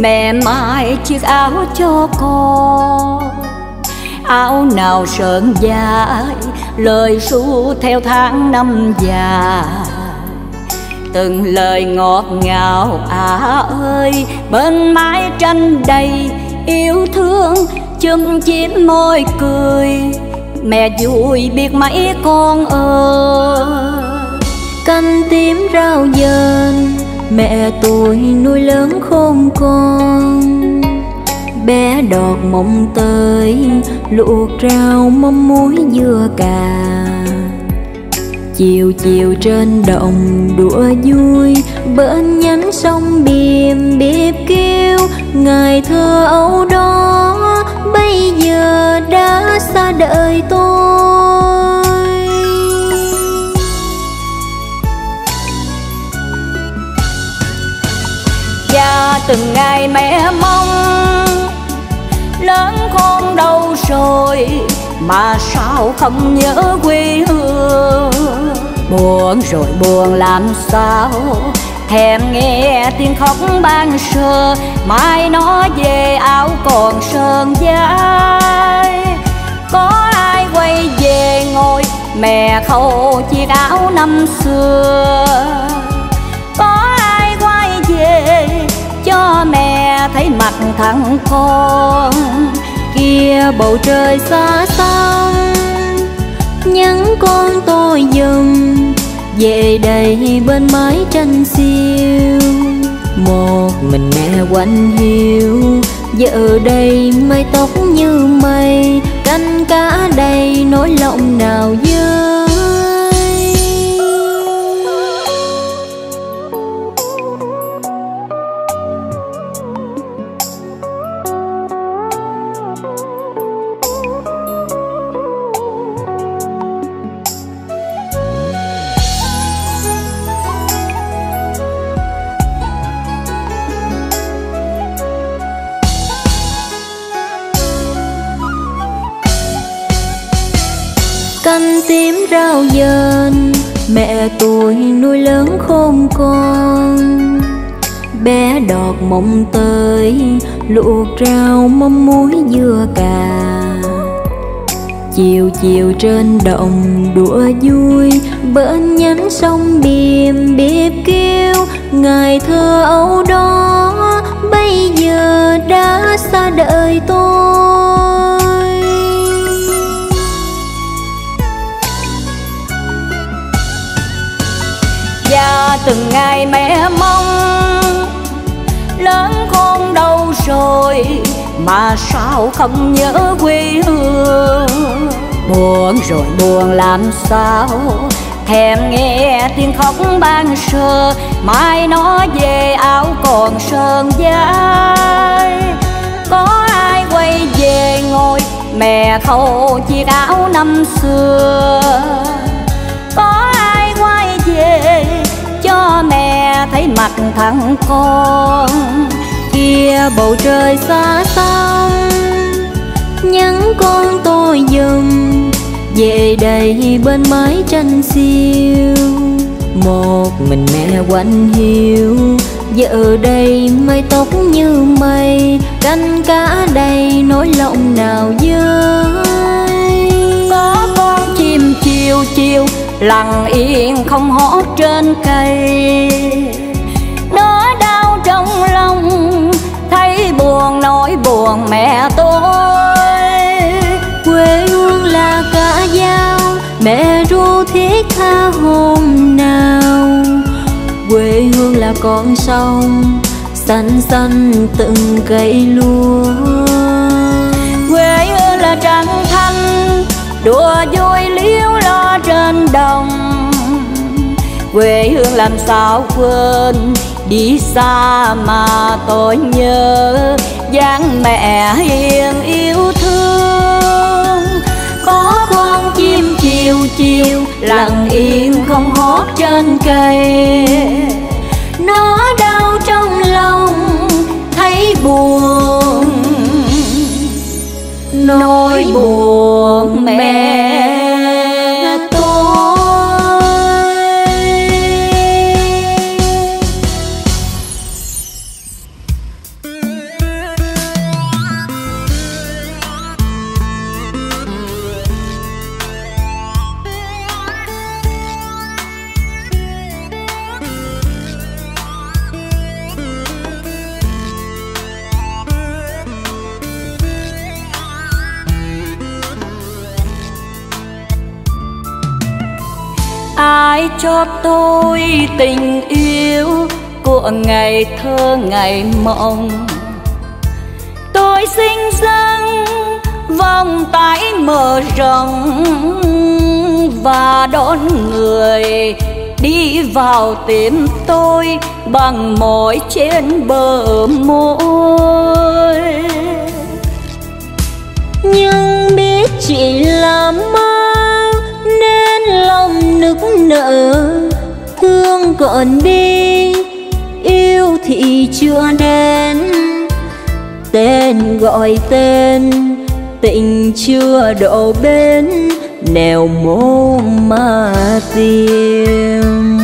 mẹ mai chiếc áo cho con áo nào sờn dài, lời ru theo tháng năm già từng lời ngọt ngào à ơi, bên mái tranh đầy yêu thương. Chum chím môi cười, mẹ vui biết mấy con ơi. Canh tím rau dền mẹ tôi nuôi lớn khôn con. Bé đọt mộng tới, luộc rau mắm muối dưa cà. Chiều chiều trên đồng đùa vui, bên nhánh sông biềm biếp kêu ngày thơ ấu đó, bây giờ đã xa đời tôi. Và từng ngày mẹ mong. Lớn con đâu rồi mà sao không nhớ quê hương. Buồn rồi buồn làm sao? Thèm nghe tiếng khóc ban sơ, mai nó về áo còn sơn dai. Có ai quay về ngồi mẹ khâu chiếc áo năm xưa? Mẹ thấy mặt thằng con kia bầu trời xa xăm nhắn con tôi dừng về đây bên mái tranh xiêu một mình mẹ quanh hiu, giờ đây mây tóc như mây, canh cá đầy nỗi lòng nào dơi đọt mộng tới, luộc rau mắm muối dưa cà. Chiều chiều trên đồng đùa vui, bên nhánh sông biềm biếp kêu ngày thơ ấu đó, bây giờ đã xa đời tôi. Và từng ngày mẹ mong lớn con đâu rồi mà sao không nhớ quê hương? Buồn rồi buồn làm sao? Thèm nghe tiếng khóc ban sơ, mai nó về áo còn sơn dai. Có ai quay về ngồi mẹ khâu chiếc áo năm xưa? Mẹ thấy mặt thằng con, kia bầu trời xa xăm. Nhắn con tôi dùm về đây bên mái tranh xiêu một mình mẹ quạnh hiu, giờ đây mây tóc như mây. Canh cá đầy nỗi lòng nào dơi. Có con chim chiều chiều lặng yên không hót trên cây. Nó đau trong lòng, thấy buồn, nỗi buồn mẹ tôi. Quê hương là cả dao mẹ ru thiết tha hôm nào. Quê hương là con sông, xanh xanh từng cây lúa. Quê hương là trăng thanh đùa vui liếu lo trên đồng. Quê hương làm sao quên, đi xa mà tôi nhớ. Dáng mẹ hiền yêu thương. Có con chim chiều chiều, lặng yên không hót trên cây. Nó đau trong lòng, thấy buồn nỗi buồn mẹ cho tôi tình yêu của ngày thơ ngày mộng. Tôi sinh dâng vòng tay mở rộng và đón người đi vào tim tôi bằng môi trên bờ môi. Nhưng biết chỉ là mơ khiến lòng nức nở. Thương còn đi, yêu thì chưa đến. Tên gọi tên, tình chưa độ bên nèo mô mà tìm.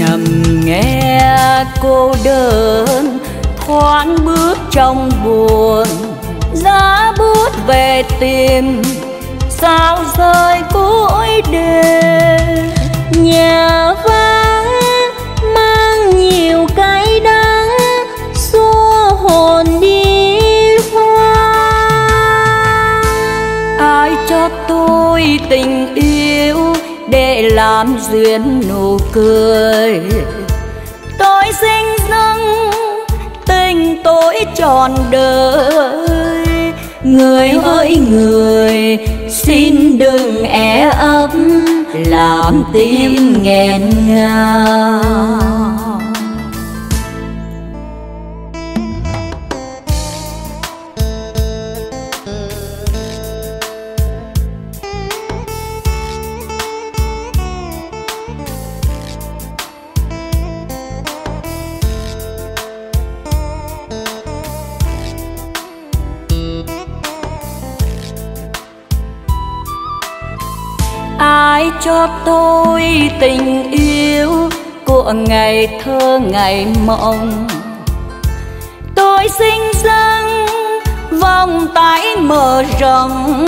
Nằm nghe cô đơn, thoáng bước trong buồn. Giá bút về tìm sao rơi cuối đêm nhà vắng mang nhiều cái đắng xua hồn đi hoa. Ai cho tôi tình yêu để làm duyên nụ cười? Tôi sinh dâng tình tôi tròn đời người hỡi người xin đừng é ấp làm tim nghẹn ngào. Ai tôi tình yêu của ngày thơ ngày mộng. Tôi sinh dâng vòng tay mở rộng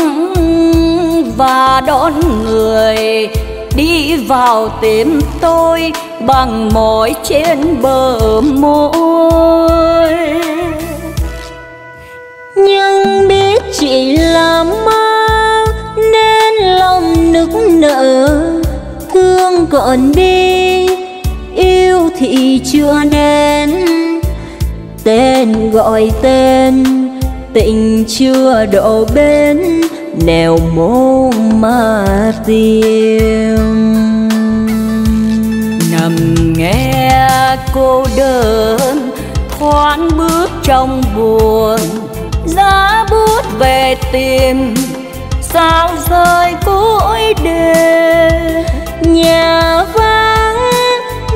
và đón người đi vào tim tôi bằng mỏi trên bờ môi. Nhưng biết chỉ là mơ lòng nức nở, thương còn đi yêu thì chưa đến tên gọi tên, tình chưa độ bên nèo mô mà tìm. Nằm nghe cô đơn, thoáng bước trong buồn. Giá bút về tìm sao rơi cuối đêm nhà vắng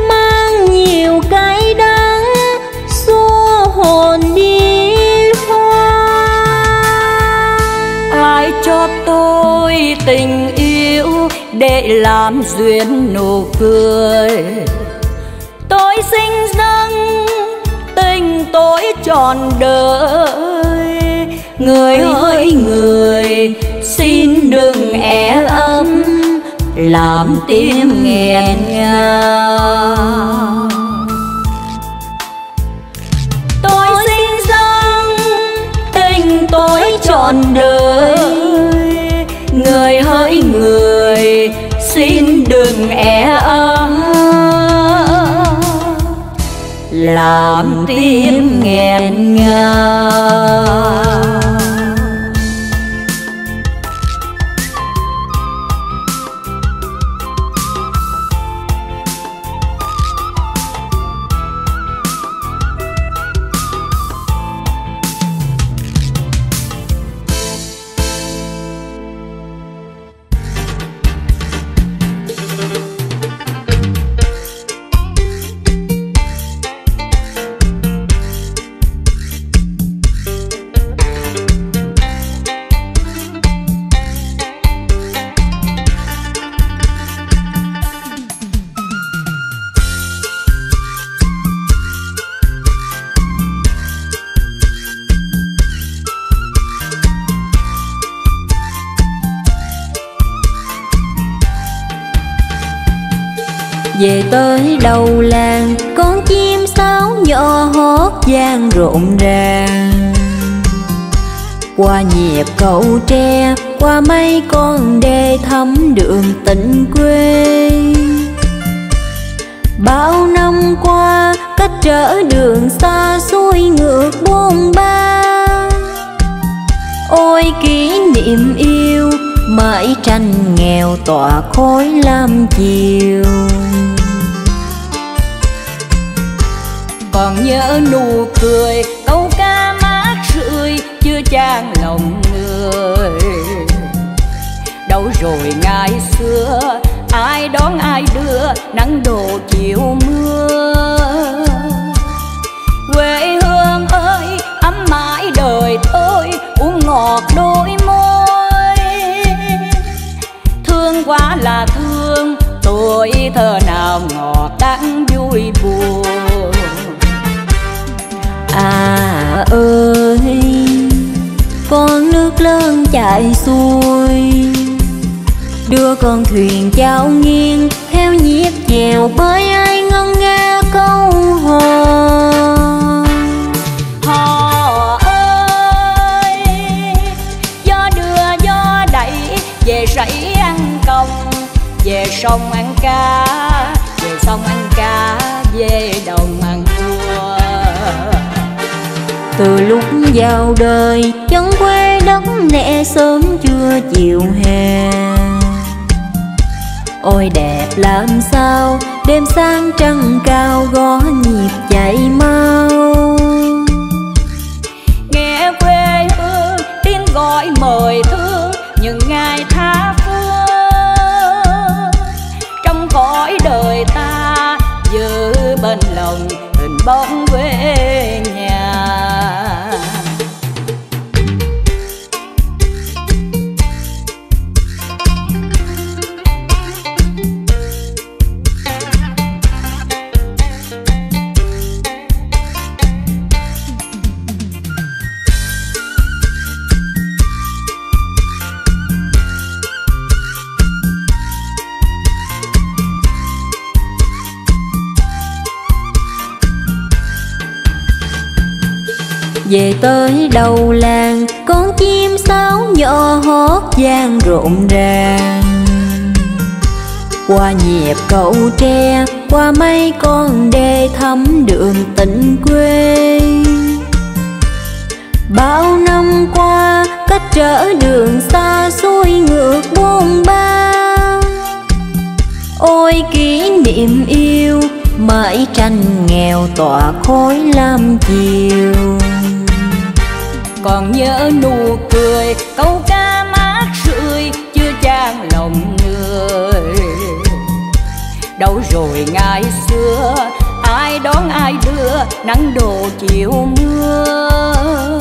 mang nhiều cái đắng xua hồn đi hoa. Ai cho tôi tình yêu để làm duyên nụ cười? Tôi sinh dâng tình tôi tròn đời. Người ơi. người xin đừng é ấm, làm tim nghẹn ngào tôi xin dâng tình tôi trọn đời. Người hỡi người, xin đừng é ấm. Làm tim nghẹn ngào rộn ràng. Qua nhịp cầu tre, qua mấy con đê thắm đường tình quê. Bao năm qua, cách trở đường xa xuôi ngược buông ba. Ôi kỷ niệm yêu, mãi tranh nghèo tỏa khói lam chiều. Còn nhớ nụ cười, câu ca mát rượi chưa chan lòng người. Đâu rồi ngày xưa, ai đón ai đưa, nắng đổ chiều mưa. Quê hương ơi, ấm mãi đời tôi, uống ngọt đôi môi. Thương quá là thương tuổi thơ nào ngọt đắng vui buồn. À ơi, con nước lớn chảy xuôi. Đưa con thuyền chao nghiêng, theo nhịp chèo bởi ai ngân nga câu hò. Hò ơi, gió đưa gió đẩy, về rẫy ăn công về sông ăn cá, về sông ăn cá, về đồng ăn từ lúc vào đời chân quê đất nẹ sớm chưa chiều hè. Ôi đẹp làm sao, đêm sang trăng cao gõ nhịp chạy mau. Nghe quê hương, tiếng gọi mời thương những ngày tha phương. Trong cõi đời ta giữ bên lòng, hình bóng quê nhà. Về tới đầu làng, con chim sáo nhỏ hót vang rộn ràng. Qua nhịp cầu tre, qua mấy con đê thắm đường tình quê. Bao năm qua, cách trở đường xa xuôi ngược buông ba ôi kỷ niệm yêu, mãi tranh nghèo tỏa khói lam chiều còn nhớ nụ cười, câu ca mát rượi chưa chan lòng người. Đâu rồi ngày xưa, ai đón ai đưa, nắng đổ chiều mưa.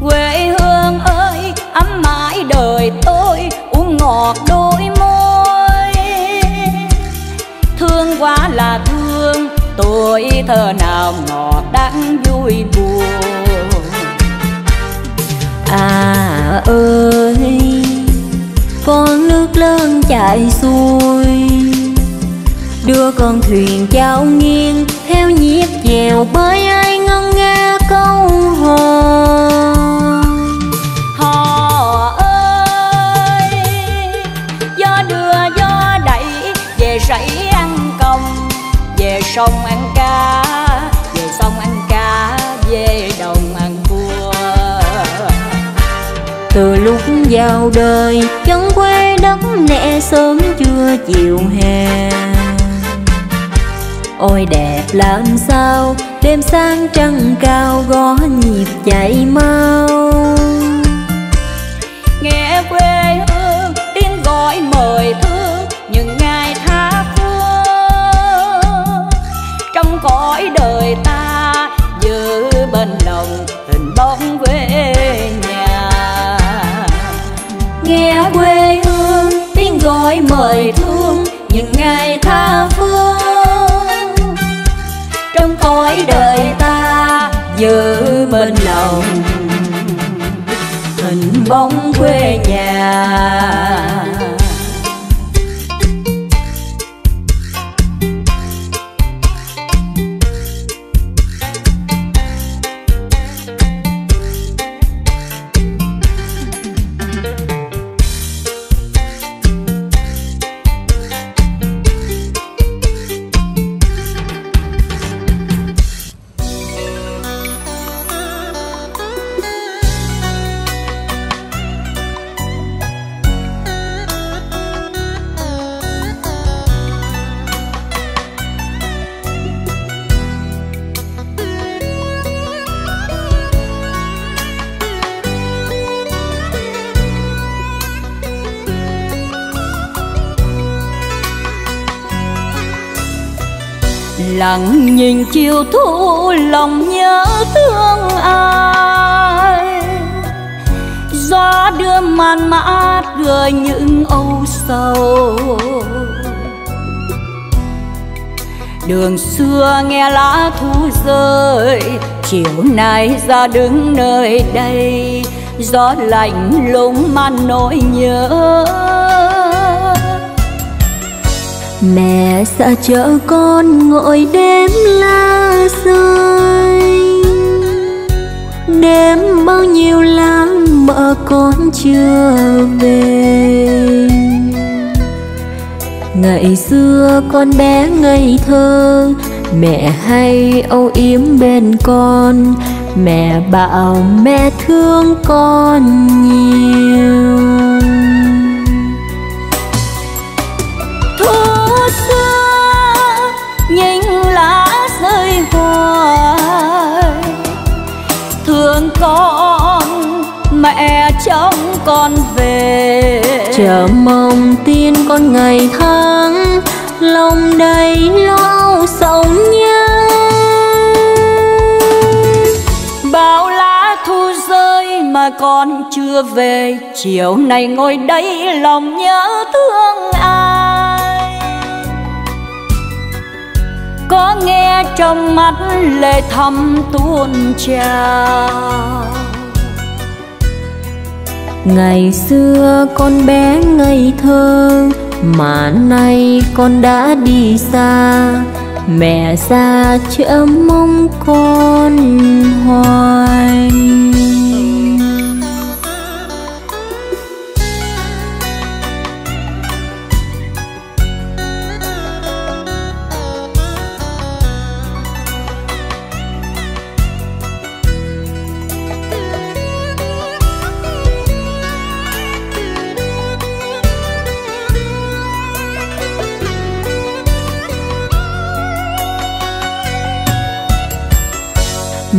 Quê hương ơi, ấm mãi đời tôi, uống ngọt đôi môi. Thương quá là thương tôi thơ nào ngọt đắng vui buồn à ơi, con nước lớn chảy xuôi. Đưa con thuyền chao nghiêng, theo nhịp chèo bơi ai ngân nga câu hò. Hò ơi, gió đưa gió đẩy, về rẫy ăn công về sông vào đời chân quê đất nẹ sớm chưa chiều hè. Ôi đẹp làm sao, đêm sáng trăng cao, gõ nhịp chạy mau. Nghe quê hương, tiếng gọi mời thương, những ngày tha phương. Trong cõi đời ta nghe quê hương, tiếng gọi mời thương, những ngày tha phương. Trong cõi đời ta giữ bên lòng, hình bóng quê nhà. Lặng nhìn chiều thu lòng nhớ thương ai. Gió đưa màn mát gợi những âu sầu. Đường xưa nghe lá thu rơi, chiều nay ra đứng nơi đây. Gió lạnh lùng man nỗi nhớ mẹ xa chở con ngồi đêm lá rơi đêm bao nhiêu lá mợ con chưa về. Ngày xưa con bé ngây thơ, mẹ hay âu yếm bên con. Mẹ bảo mẹ thương con nhiều. Xưa những lá rơi hoài. Thương con mẹ trông con về. Chờ mong tin con ngày tháng lòng đầy lo sầu nhớ bao lá thu rơi mà con chưa về chiều nay ngồi đây lòng nhớ thương ai có nghe trong mắt lệ thầm tuôn trào ngày xưa con bé ngây thơ, mà nay con đã đi xa. Mẹ ra chữa mong con hoài.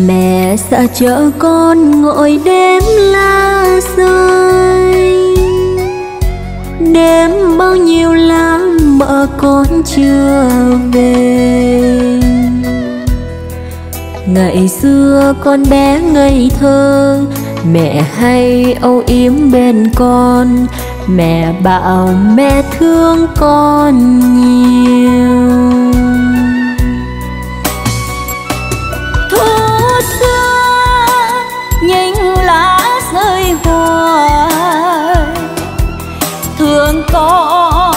Mẹ xa chở con ngồi đêm lá rơi đêm bao nhiêu lá mợ con chưa về. Ngày xưa con bé ngây thơ, mẹ hay âu yếm bên con. Mẹ bảo mẹ thương con nhiều. Con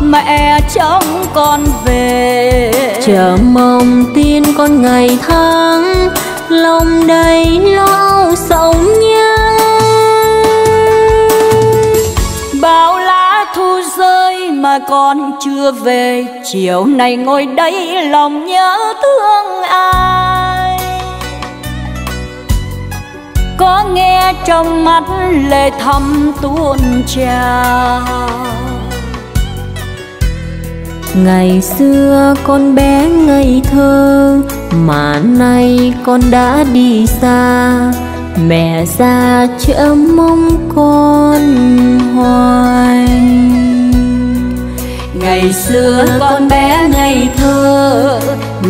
mẹ trông con về. Chờ mong tin con ngày tháng lòng đầy lo sầu nhớ bao lá thu rơi mà con chưa về chiều nay ngồi đây lòng nhớ thương ai có nghe trong mắt lệ thầm tuôn trào ngày xưa con bé ngây thơ, mà nay con đã đi xa. Mẹ ra chữa mong con hoài. Ngày xưa con bé ngây thơ,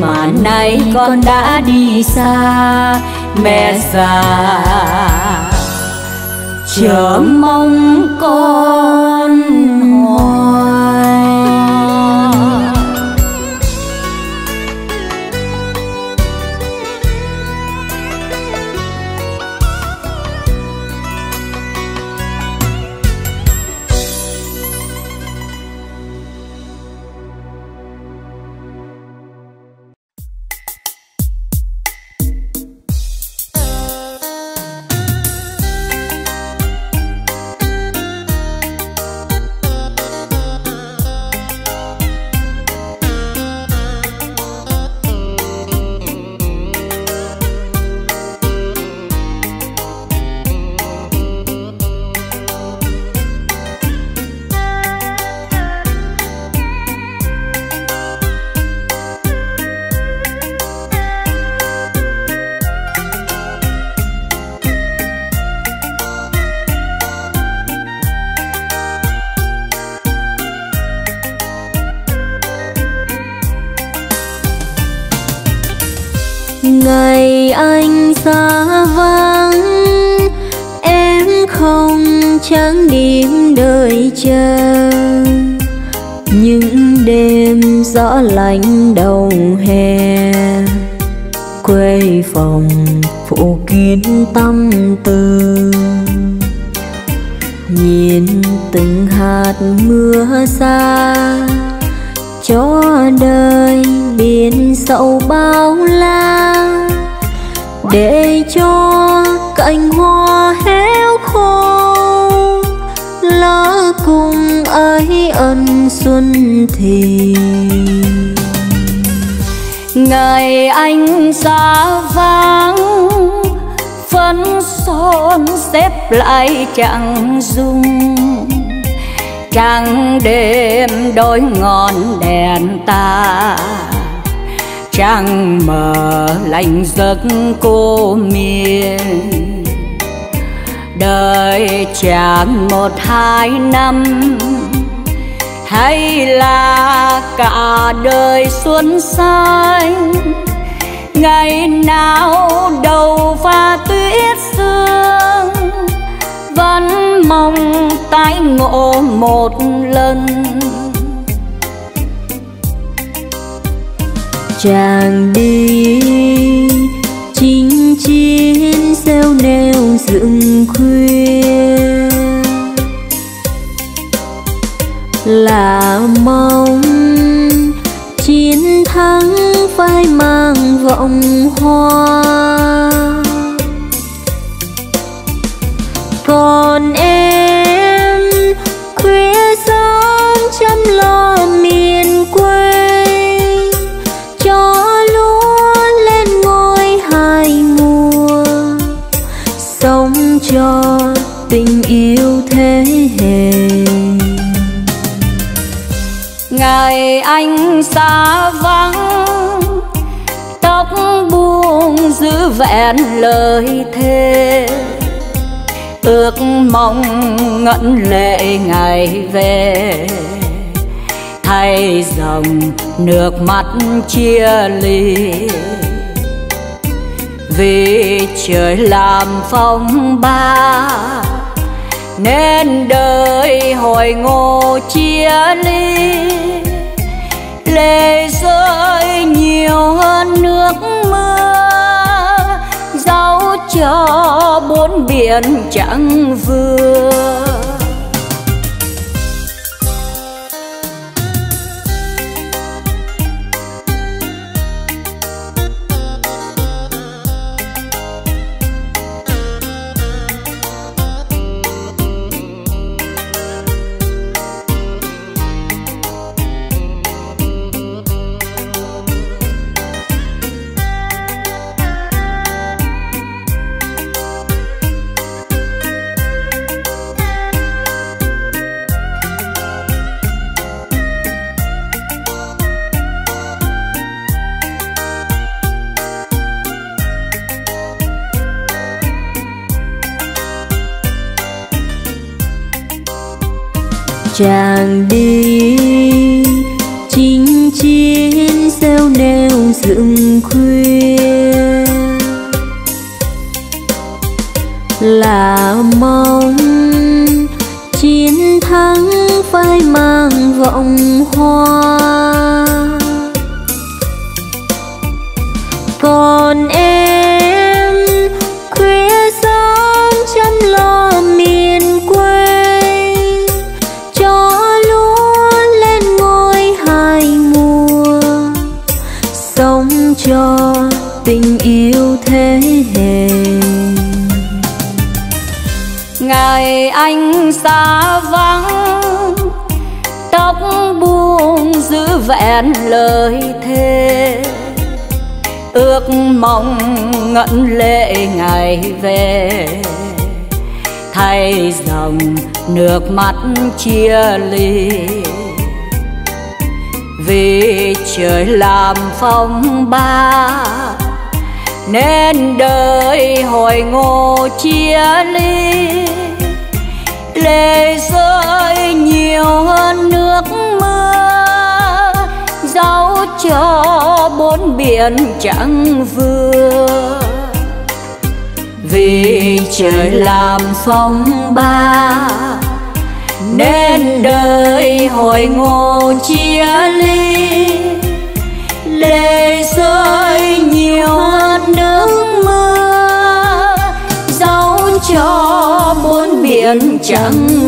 mà nay con đã đi xa mẹ già. Chờ mong con ngày anh xa vắng, em không trắng đêm đợi chờ. Những đêm gió lạnh đầu hè, quê phòng phủ kín tâm tư. Nhìn từng hạt mưa xa, cho đời biển sâu bao la. Ấy xuân thì ngày anh xa vắng, phấn son xếp lại chẳng dung. Trăng đêm đôi ngọn đèn ta, trăng mờ lạnh giấc cô miền đời chẳng một hai năm hay là cả đời xuân xanh? Ngày nào đầu pha tuyết sương? Vẫn mong tái ngộ một lần. Chàng đi, chinh chiến xeo neo dựng khuya là mong chiến thắng phải mang vọng hoa. Còn em khuya sớm chăm lo miền quê, cho lúa lên ngôi hai mùa. Sống cho tình yêu thế hệ ngày anh xa vắng, tóc buông giữ vẹn lời thề. Ước mong ngẩn lệ ngày về. Thay dòng nước mắt chia ly. Vì trời làm phong ba nên đời hồi ngộ chia ly. Lệ rơi nhiều hơn nước mưa dấu cho bốn biển chẳng vừa. Chàng cho tình yêu thế hệ. Ngày anh xa vắng, tóc buông giữ vẹn lời thề. Ước mong ngẩn lệ ngày về. Thay dòng nước mắt chia ly vì trời làm phong ba, nên đời hồi Ngô chia ly. Lệ rơi nhiều hơn nước mưa dấu cho bốn biển chẳng vừa. Vì trời làm phong ba nên đời hồi ngộ chia ly. Lệ rơi nhiều hơn nước mưa dấu cho bốn biển chẳng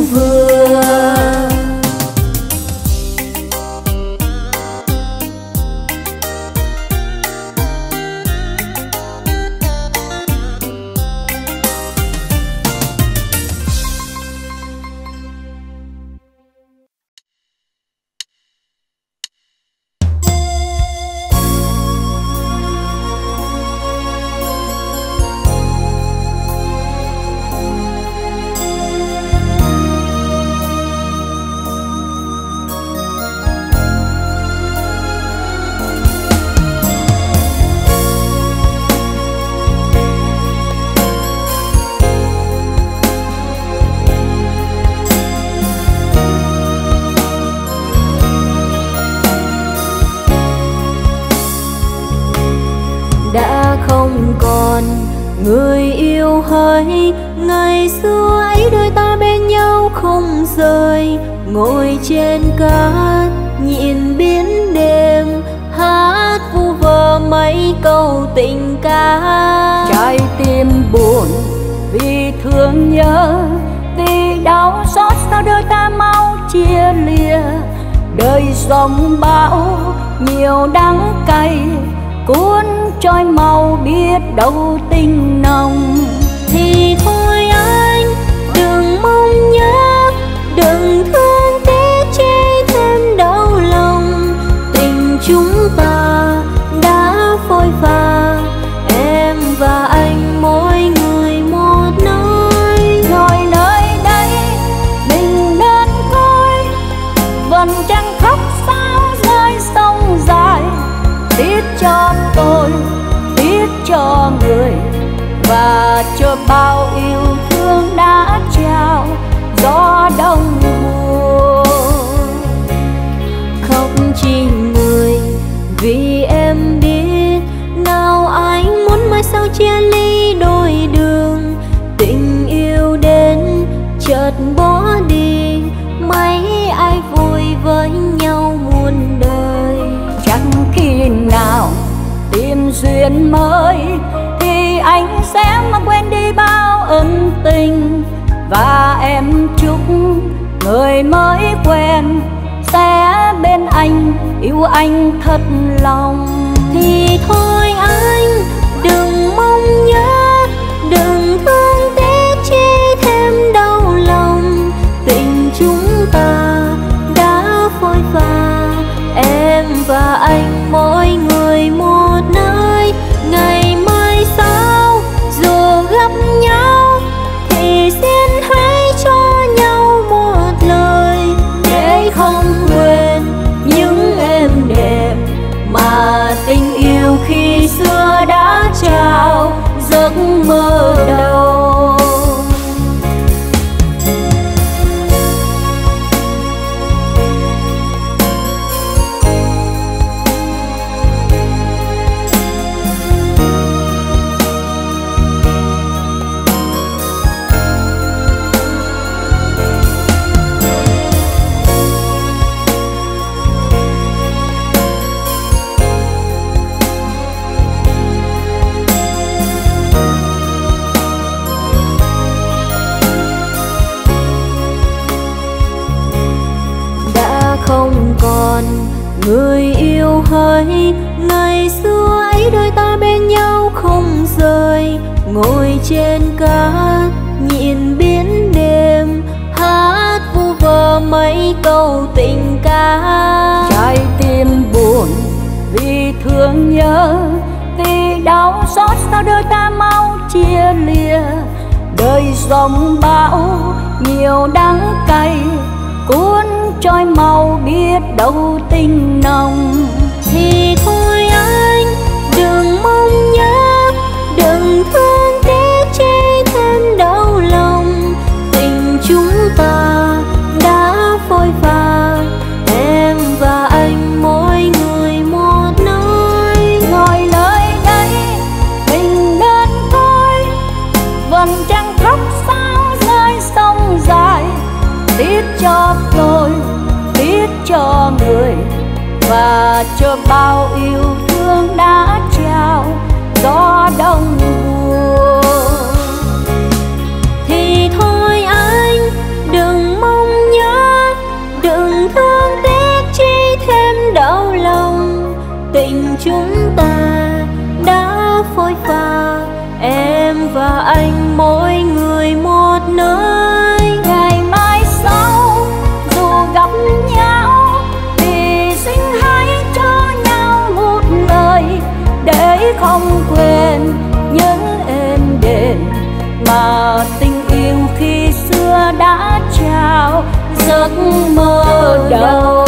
không còn. Người yêu hỡi, ngày xưa ấy đôi ta bên nhau không rời. Ngồi trên cát, nhìn biến đêm, hát vu vơ mấy câu tình ca. Trái tim buồn vì thương nhớ, vì đau xót sao đôi ta mau chia lìa. Đời dòng bão, nhiều đắng cay, cuốn trôi màu biết đâu tình nồng. Thì thôi anh, đừng mong nhớ, đừng thương tiếc chê thêm đau lòng. Tình chúng ta cho người và cho bao yêu duyên mới, thì anh sẽ mà quên đi bao ân tình. Và em chúc người mới quen sẽ bên anh, yêu anh thật lòng. Thì thôi anh, đừng mong nhớ, đừng thương tiếc chi thêm đau lòng. Tình chúng ta đã phôi pha, em và anh mỗi ngồi trên cát, nhìn biển đêm, hát vu vơ mấy câu tình ca. Trái tim buồn vì thương nhớ, vì đau xót sao đôi ta mau chia lìa. Đời dòng bão nhiều đắng cay, cuốn trôi màu biết đâu tình nồng. Thì thôi và cho bao yêu thương đã giấc mơ đầu